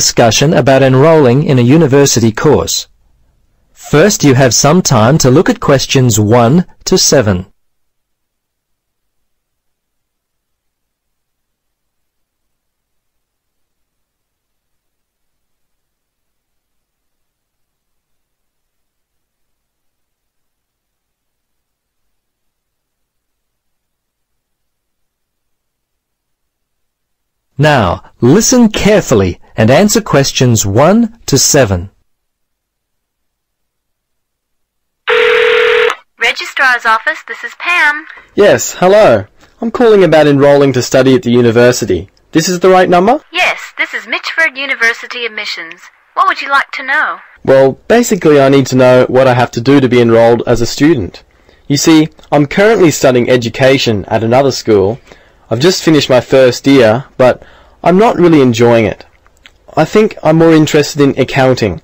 discussion about enrolling in a university course. First, you have some time to look at questions 1 to 7. Now, listen carefully and answer questions 1 to 7. Registrar's office, this is Pam. Yes, hello. I'm calling about enrolling to study at the university. This is the right number? Yes, this is Mitchford University admissions. What would you like to know? Well, basically I need to know what I have to do to be enrolled as a student. You see, I'm currently studying education at another school. I've just finished my first year, but I'm not really enjoying it. I think I'm more interested in accounting.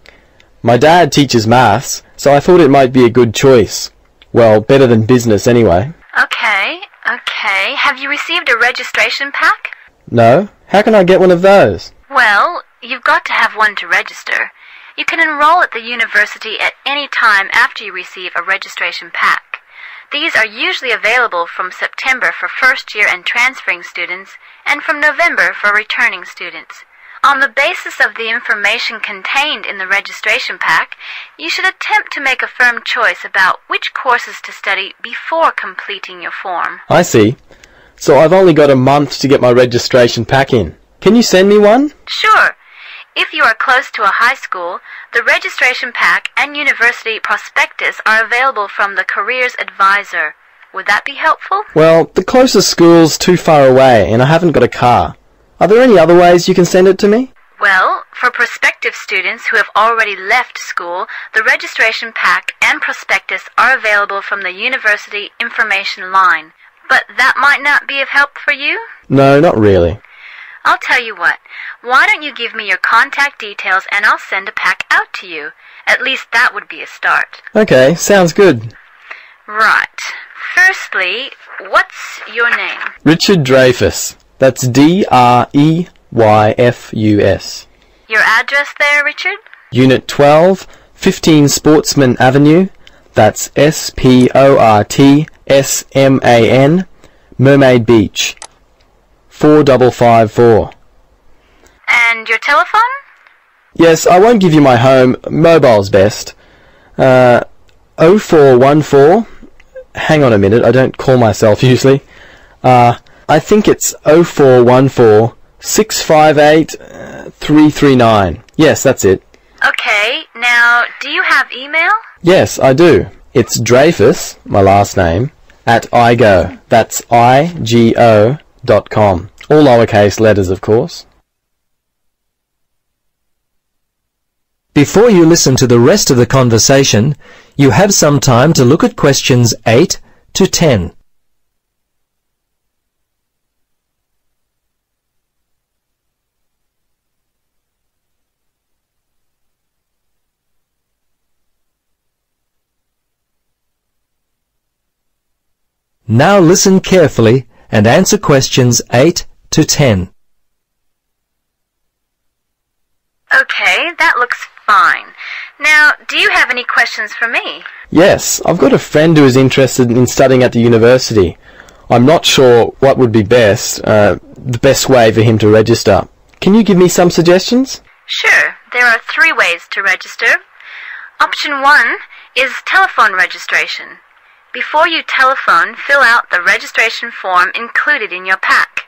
My dad teaches maths, so I thought it might be a good choice. Well, better than business anyway. Okay, okay. Have you received a registration pack? No? How can I get one of those? Well, you've got to have one to register. You can enroll at the university at any time after you receive a registration pack. These are usually available from September for first year and transferring students and from November for returning students. On the basis of the information contained in the registration pack, you should attempt to make a firm choice about which courses to study before completing your form. I see. So I've only got a month to get my registration pack in. Can you send me one? Sure. If you are close to a high school, the registration pack and university prospectus are available from the Careers Advisor. Would that be helpful? Well, the closest school's too far away and I haven't got a car. Are there any other ways you can send it to me? Well, for prospective students who have already left school, the registration pack and prospectus are available from the University Information Line. But that might not be of help for you? No, not really. I'll tell you what. Why don't you give me your contact details and I'll send a pack out to you? At least that would be a start. Okay, sounds good. Right. Firstly, what's your name? Richard Dreyfus. That's D R E Y F U S. Your address there, Richard? Unit 12, 15 Sportsman Avenue. That's S P O R T S M A N, Mermaid Beach. 4554. And your telephone? Yes, I won't give you my home. Mobile's best. Uh, 0414. Hang on a minute, I don't call myself usually. Uh, I think it's 0414 658 uh, 339. Yes, that's it. Okay, now, do you have email? Yes, I do. It's Dreyfus, my last name, at igo. That's I-G-O dot com. All lowercase letters, of course. Before you listen to the rest of the conversation, you have some time to look at questions 8 to 10. Now listen carefully and answer questions 8 to 10. Okay, that looks fine. Now, do you have any questions for me? Yes, I've got a friend who is interested in studying at the university. I'm not sure what would be best, uh, the best way for him to register. Can you give me some suggestions? Sure, there are three ways to register. Option one is telephone registration. Before you telephone, fill out the registration form included in your pack.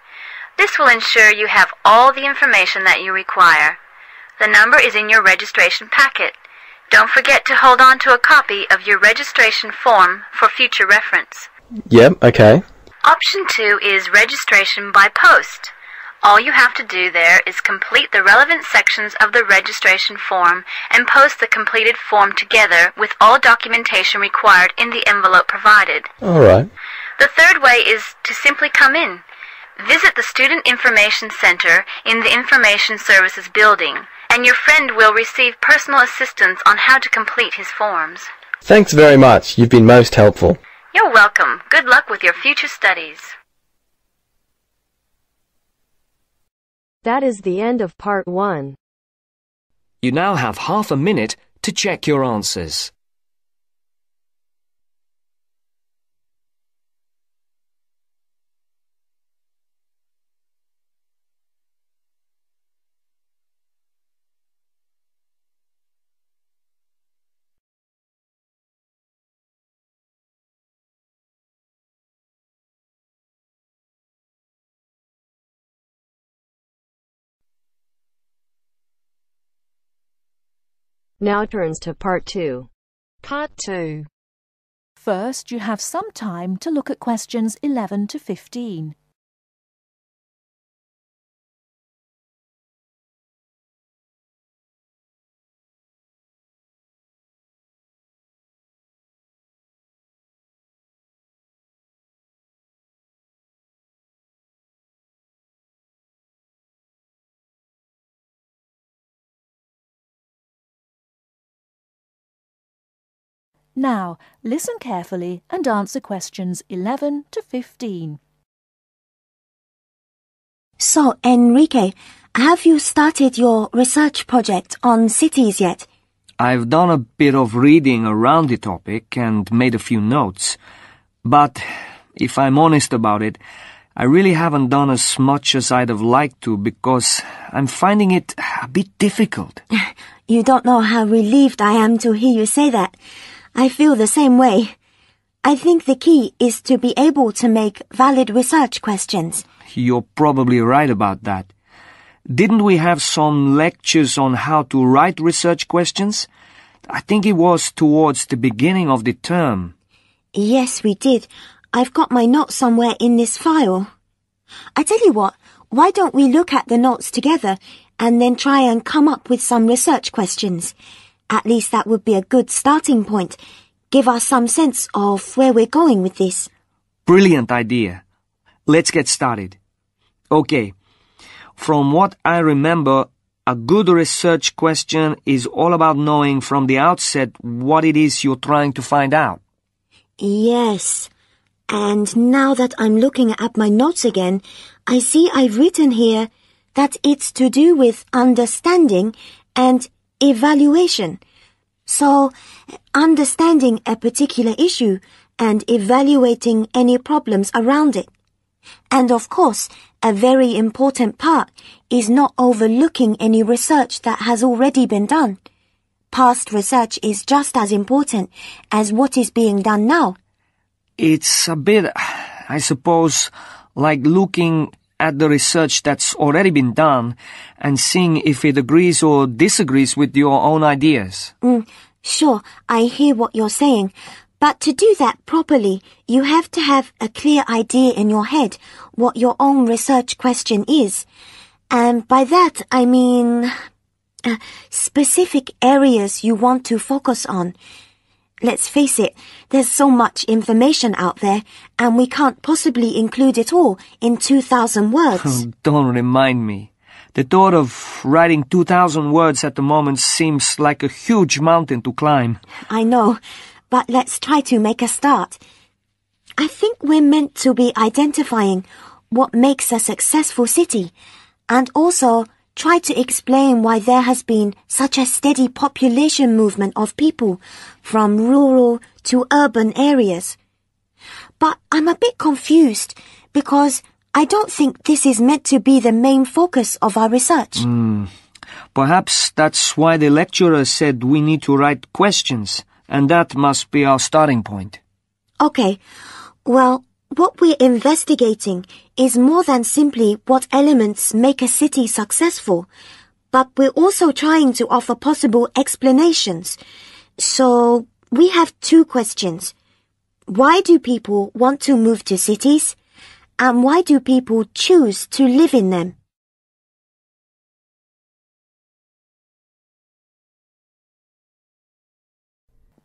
This will ensure you have all the information that you require. The number is in your registration packet. Don't forget to hold on to a copy of your registration form for future reference. Yep, okay. Option 2 is registration by post. All you have to do there is complete the relevant sections of the registration form and post the completed form together with all documentation required in the envelope provided. Alright. The third way is to simply come in. Visit the Student Information Center in the Information Services building, and your friend will receive personal assistance on how to complete his forms. Thanks very much. You've been most helpful. You're welcome. Good luck with your future studies. That is the end of part 1. You now have half a minute to check your answers. Now turns to part 2. Part 2. First, you have some time to look at questions 11 to 15. Now, listen carefully and answer questions 11 to 15. So, Enrique, have you started your research project on cities yet? I've done a bit of reading around the topic and made a few notes. But, if I'm honest about it, I really haven't done as much as I'd have liked to because I'm finding it a bit difficult. You don't know how relieved I am to hear you say that. I feel the same way. I think the key is to be able to make valid research questions. You're probably right about that. Didn't we have some lectures on how to write research questions? I think it was towards the beginning of the term. Yes, we did. I've got my notes somewhere in this file. I tell you what, why don't we look at the notes together and then try and come up with some research questions? At least that would be a good starting point. Give us some sense of where we're going with this. Brilliant idea. Let's get started. Okay. From what I remember, a good research question is all about knowing from the outset what it is you're trying to find out. Yes. And now that I'm looking at my notes again, I see I've written here that it's to do with understanding and evaluation. So, understanding a particular issue and evaluating any problems around it. And of course, a very important part is not overlooking any research that has already been done. Past research is just as important as what is being done now. It's a bit, I suppose, like looking at the research that's already been done and seeing if it agrees or disagrees with your own ideas. Mm, sure, I hear what you're saying. But to do that properly, you have to have a clear idea in your head what your own research question is. And by that, I mean uh, specific areas you want to focus on. Let's face it, there's so much information out there, and we can't possibly include it all in 2,000 words. Don't remind me. The thought of writing 2,000 words at the moment seems like a huge mountain to climb. I know, but let's try to make a start. I think we're meant to be identifying what makes a successful city, and also try to explain why there has been such a steady population movement of people from rural to urban areas. But I'm a bit confused because I don't think this is meant to be the main focus of our research. Mm. Perhaps that's why the lecturer said we need to write questions, and that must be our starting point. Okay. Well, what we're investigating is more than simply what elements make a city successful, but we're also trying to offer possible explanations. So, we have two questions. Why do people want to move to cities? And why do people choose to live in them?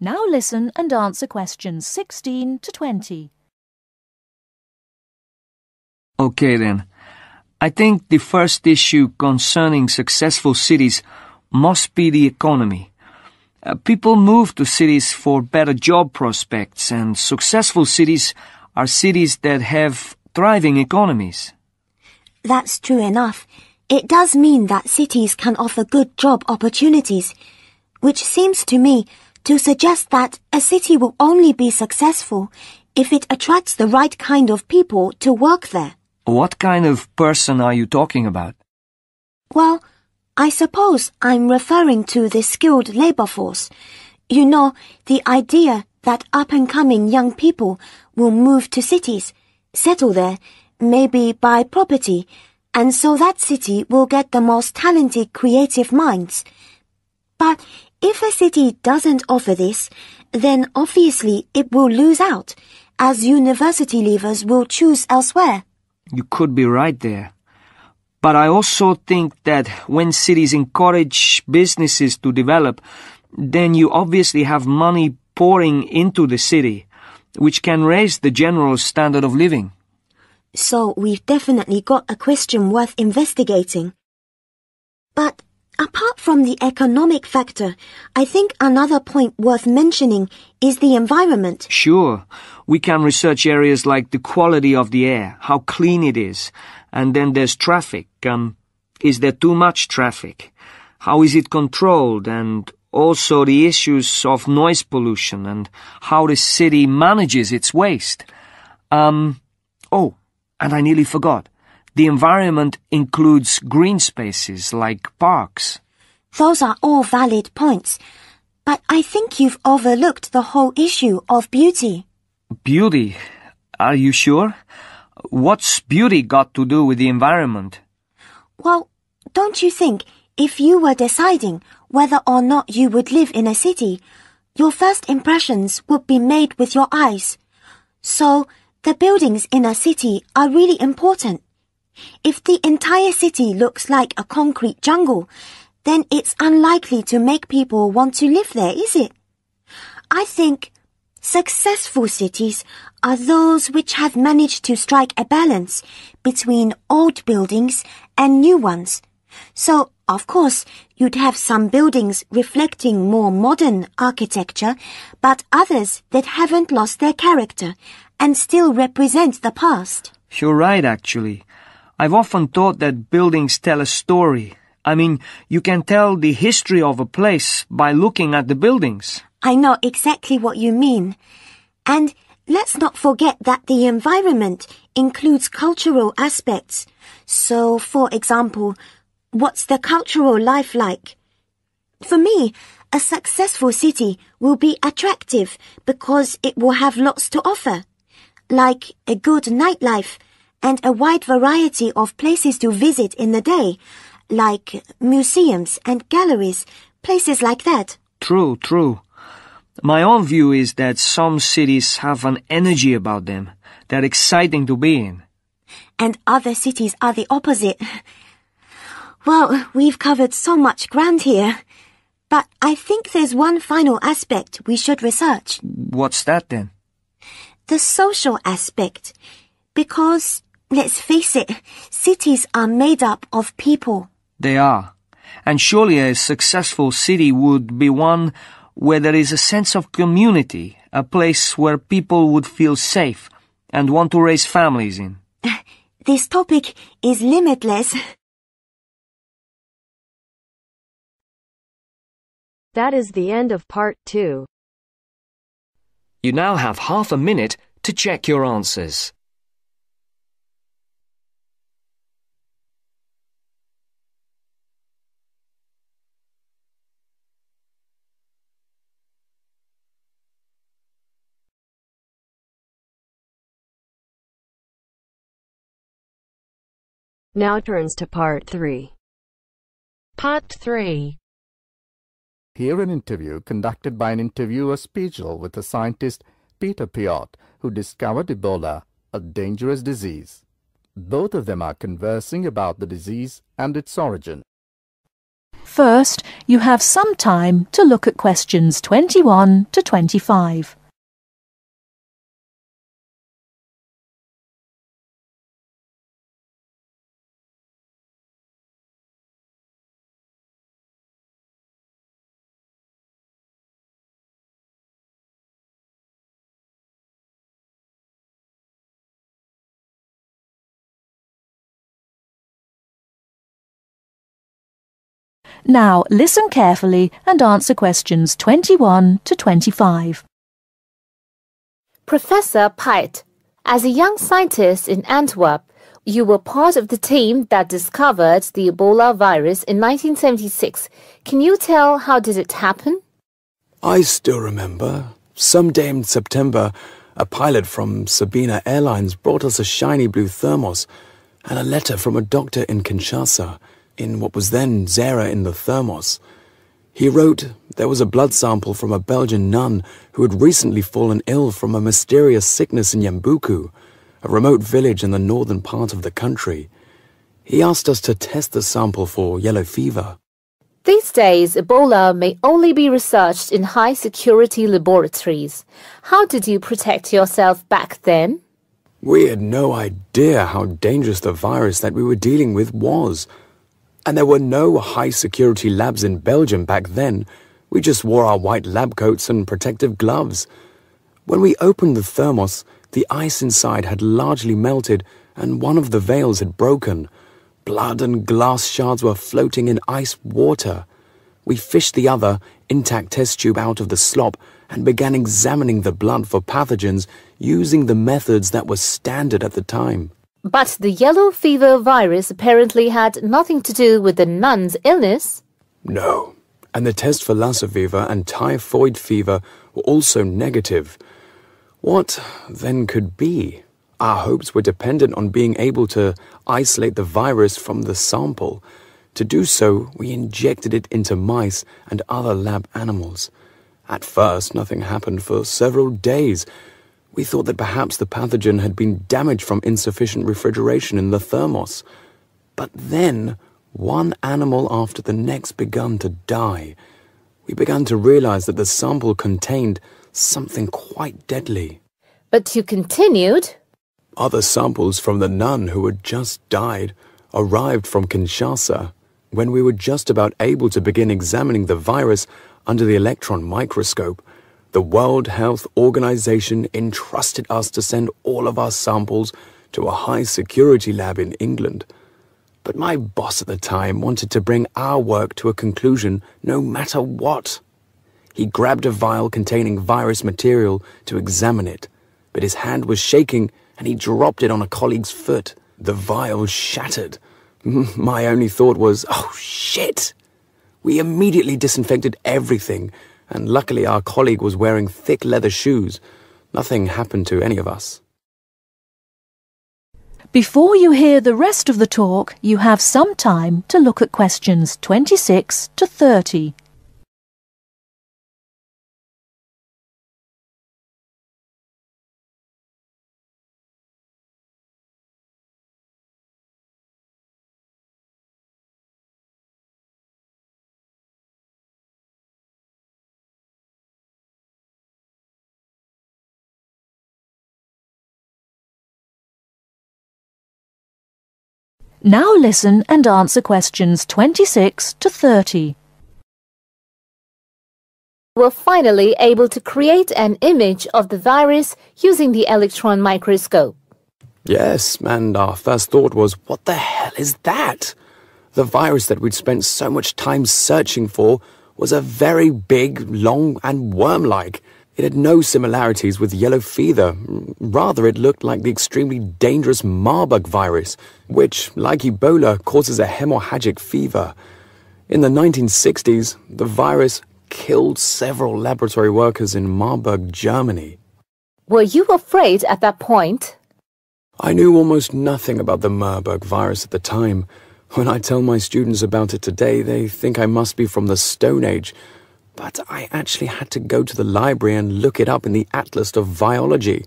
Now listen and answer questions 16 to 20. Okay then. I think the first issue concerning successful cities must be the economy. Uh, people move to cities for better job prospects, and successful cities are cities that have thriving economies. That's true enough. It does mean that cities can offer good job opportunities, which seems to me to suggest that a city will only be successful if it attracts the right kind of people to work there. What kind of person are you talking about? Well, I suppose I'm referring to the skilled labor force. You know, the idea that up-and-coming young people will move to cities, settle there, maybe buy property, and so that city will get the most talented creative minds. But if a city doesn't offer this, then obviously it will lose out, as university leavers will choose elsewhere. You could be right there. But I also think that when cities encourage businesses to develop, then you obviously have money pouring into the city, which can raise the general standard of living. So we've definitely got a question worth investigating. But apart from the economic factor, I think another point worth mentioning is the environment. Sure, we can research areas like the quality of the air, how clean it is, and then there's traffic. Um, is there too much traffic? How is it controlled? And also the issues of noise pollution and how the city manages its waste. Um, oh, and I nearly forgot. The environment includes green spaces like parks. Those are all valid points. But I think you've overlooked the whole issue of beauty. Beauty? Are you sure? What's beauty got to do with the environment? Well, don't you think if you were deciding whether or not you would live in a city, your first impressions would be made with your eyes? So, the buildings in a city are really important. If the entire city looks like a concrete jungle, then it's unlikely to make people want to live there, is it? I think successful cities are those which have managed to strike a balance between old buildings and new ones. So, of course, you'd have some buildings reflecting more modern architecture, but others that haven't lost their character and still represent the past. You're right, actually. I've often thought that buildings tell a story. I mean, you can tell the history of a place by looking at the buildings. I know exactly what you mean. And let's not forget that the environment includes cultural aspects. So, for example, what's the cultural life like? For me, a successful city will be attractive because it will have lots to offer, like a good nightlife and a wide variety of places to visit in the day, like museums and galleries, places like that. True, true. My own view is that some cities have an energy about them. They're exciting to be in. And other cities are the opposite. Well, we've covered so much ground here. But I think there's one final aspect we should research. What's that then? The social aspect. Because, let's face it, cities are made up of people. They are. And surely a successful city would be one where there is a sense of community, a place where people would feel safe and want to raise families in. This topic is limitless. That is the end of part two. You now have half a minute to check your answers. Now turns to part three. Part 3 Here an interview conducted by an interviewer Spiegel with the scientist Peter Piot, who discovered Ebola, a dangerous disease. Both of them are conversing about the disease and its origin. First, you have some time to look at questions 21 to 25. Now listen carefully and answer questions 21 to 25. Professor Piot, as a young scientist in Antwerp, you were part of the team that discovered the Ebola virus in 1976. Can you tell how did it happen? I still remember. Some day in September, a pilot from Sabena Airlines brought us a shiny blue thermos and a letter from a doctor in Kinshasa in what was then Zaire in the thermos. He wrote there was a blood sample from a Belgian nun who had recently fallen ill from a mysterious sickness in Yambuku, a remote village in the northern part of the country. He asked us to test the sample for yellow fever. These days, Ebola may only be researched in high security laboratories. How did you protect yourself back then? We had no idea how dangerous the virus that we were dealing with was. And there were no high security labs in Belgium back then. We just wore our white lab coats and protective gloves. When we opened the thermos, the ice inside had largely melted and one of the vials had broken. Blood and glass shards were floating in ice water. We fished the other, intact test tube out of the slop and began examining the blood for pathogens using the methods that were standard at the time. But the yellow fever virus apparently had nothing to do with the nun's illness. No. And the test for Lassa fever and typhoid fever were also negative. What then could be? Our hopes were dependent on being able to isolate the virus from the sample. To do so, we injected it into mice and other lab animals. At first, nothing happened for several days. We thought that perhaps the pathogen had been damaged from insufficient refrigeration in the thermos. But then, one animal after the next began to die. We began to realize that the sample contained something quite deadly. But you continued. Other samples from the nun who had just died arrived from Kinshasa when we were just about able to begin examining the virus under the electron microscope. The World Health Organization entrusted us to send all of our samples to a high security lab in England. But my boss at the time wanted to bring our work to a conclusion no matter what. He grabbed a vial containing virus material to examine it, but his hand was shaking and he dropped it on a colleague's foot. The vial shattered. My only thought was, oh shit! We immediately disinfected everything, and luckily our colleague was wearing thick leather shoes. Nothing happened to any of us. Before you hear the rest of the talk, you have some time to look at questions 26 to 30. Now listen and answer questions 26 to 30. We're finally able to create an image of the virus using the electron microscope. Yes, and our first thought was, what the hell is that? The virus that we'd spent so much time searching for was a very big, long, and worm-like. It had no similarities with yellow fever. Rather, it looked like the extremely dangerous Marburg virus, which, like Ebola, causes a hemorrhagic fever. In the 1960s, the virus killed several laboratory workers in Marburg, Germany. Were you afraid at that point? I knew almost nothing about the Marburg virus at the time. When I tell my students about it today, they think I must be from the Stone Age but I actually had to go to the library and look it up in the Atlas of Virology.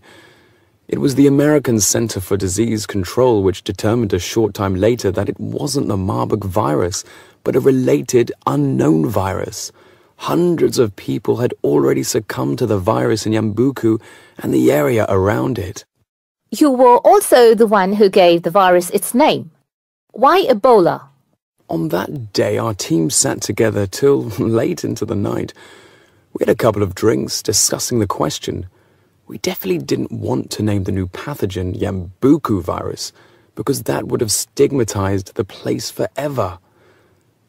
It was the American Center for Disease Control which determined a short time later that it wasn't the Marburg virus, but a related unknown virus. Hundreds of people had already succumbed to the virus in Yambuku and the area around it. You were also the one who gave the virus its name. Why Ebola? On that day, our team sat together till late into the night. We had a couple of drinks discussing the question. We definitely didn't want to name the new pathogen Yambuku virus because that would have stigmatized the place forever.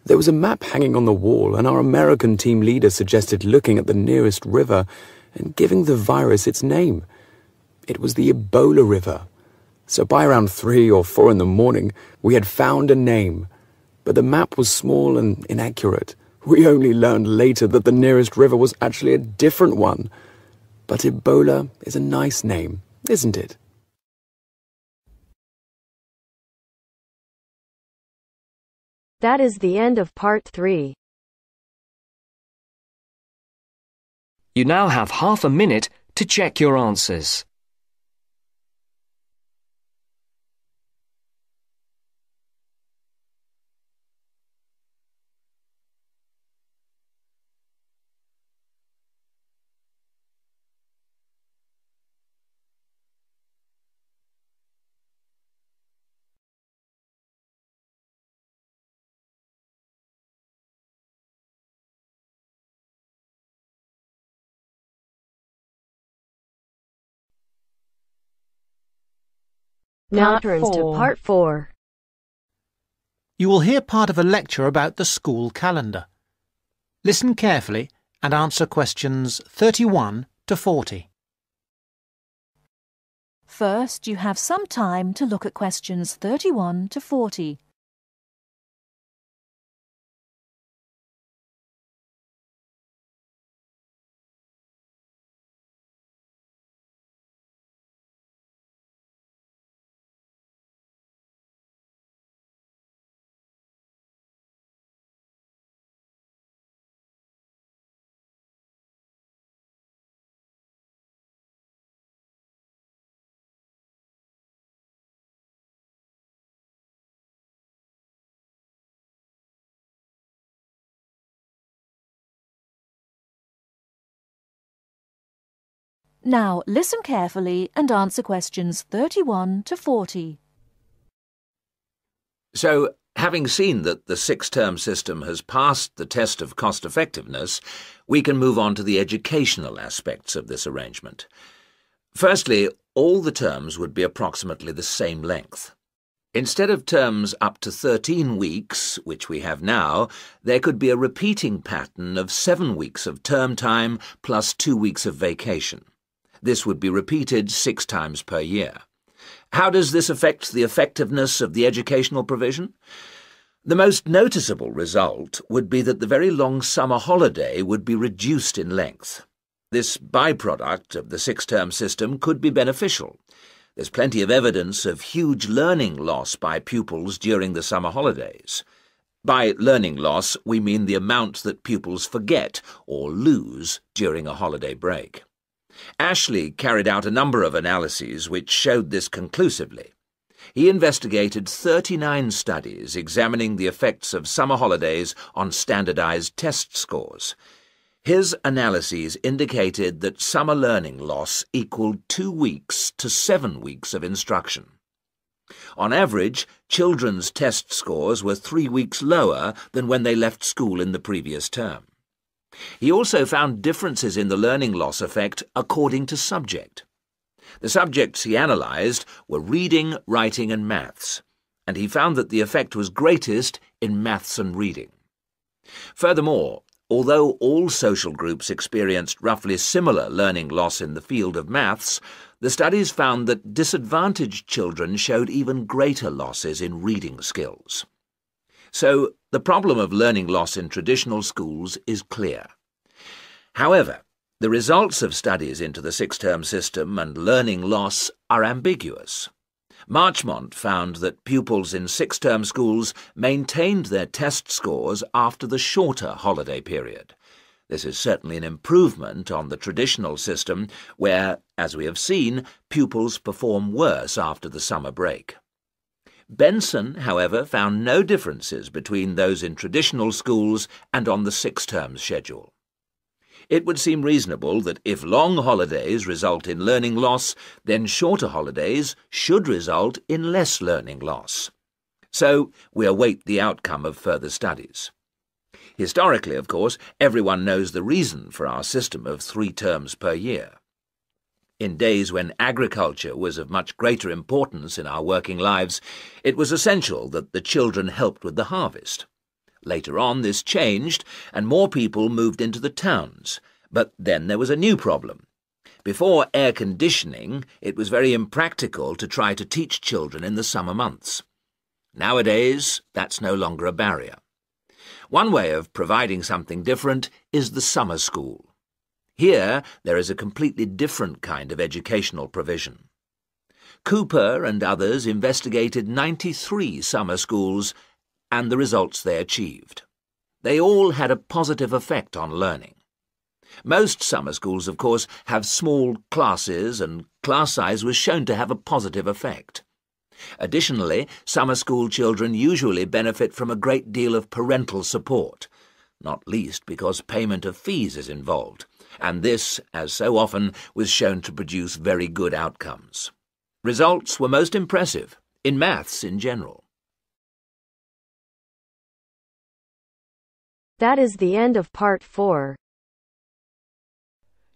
There was a map hanging on the wall, and our American team leader suggested looking at the nearest river and giving the virus its name. It was the Ebola River. So by around three or four in the morning, we had found a name, but the map was small and inaccurate. We only learned later that the nearest river was actually a different one. But Ebola is a nice name, isn't it? That is the end of part 3. You now have half a minute to check your answers. Now Part turns to part 4. You will hear part of a lecture about the school calendar. Listen carefully and answer questions 31 to 40. First, you have some time to look at questions 31 to 40. Now, listen carefully and answer questions 31 to 40. So, having seen that the six-term system has passed the test of cost-effectiveness, we can move on to the educational aspects of this arrangement. Firstly, all the terms would be approximately the same length. Instead of terms up to 13 weeks, which we have now, there could be a repeating pattern of seven weeks of term time plus two weeks of vacation. This would be repeated six times per year. How does this affect the effectiveness of the educational provision? The most noticeable result would be that the very long summer holiday would be reduced in length. This byproduct of the six-term system could be beneficial. There's plenty of evidence of huge learning loss by pupils during the summer holidays. By learning loss, we mean the amount that pupils forget or lose during a holiday break. Ashley carried out a number of analyses which showed this conclusively. He investigated 39 studies examining the effects of summer holidays on standardized test scores. His analyses indicated that summer learning loss equaled two weeks to seven weeks of instruction. On average, children's test scores were three weeks lower than when they left school in the previous term. He also found differences in the learning loss effect according to subject. The subjects he analysed were reading, writing and maths, and he found that the effect was greatest in maths and reading. Furthermore, although all social groups experienced roughly similar learning loss in the field of maths, the studies found that disadvantaged children showed even greater losses in reading skills. So, the problem of learning loss in traditional schools is clear. However, the results of studies into the six-term system and learning loss are ambiguous. Marchmont found that pupils in six-term schools maintained their test scores after the shorter holiday period. This is certainly an improvement on the traditional system where, as we have seen, pupils perform worse after the summer break. Benson, however, found no differences between those in traditional schools and on the six terms schedule. It would seem reasonable that if long holidays result in learning loss, then shorter holidays should result in less learning loss. So we await the outcome of further studies. Historically, of course, everyone knows the reason for our system of three terms per year. In days when agriculture was of much greater importance in our working lives, it was essential that the children helped with the harvest. Later on, this changed, and more people moved into the towns. But then there was a new problem. Before air conditioning, it was very impractical to try to teach children in the summer months. Nowadays, that's no longer a barrier. One way of providing something different is the summer school. Here, there is a completely different kind of educational provision. Cooper and others investigated 93 summer schools and the results they achieved. They all had a positive effect on learning. Most summer schools, of course, have small classes and class size was shown to have a positive effect. Additionally, summer school children usually benefit from a great deal of parental support, not least because payment of fees is involved, and this, as so often, was shown to produce very good outcomes. Results were most impressive, in maths in general. That is the end of part 4.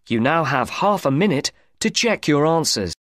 You now have half a minute to check your answers.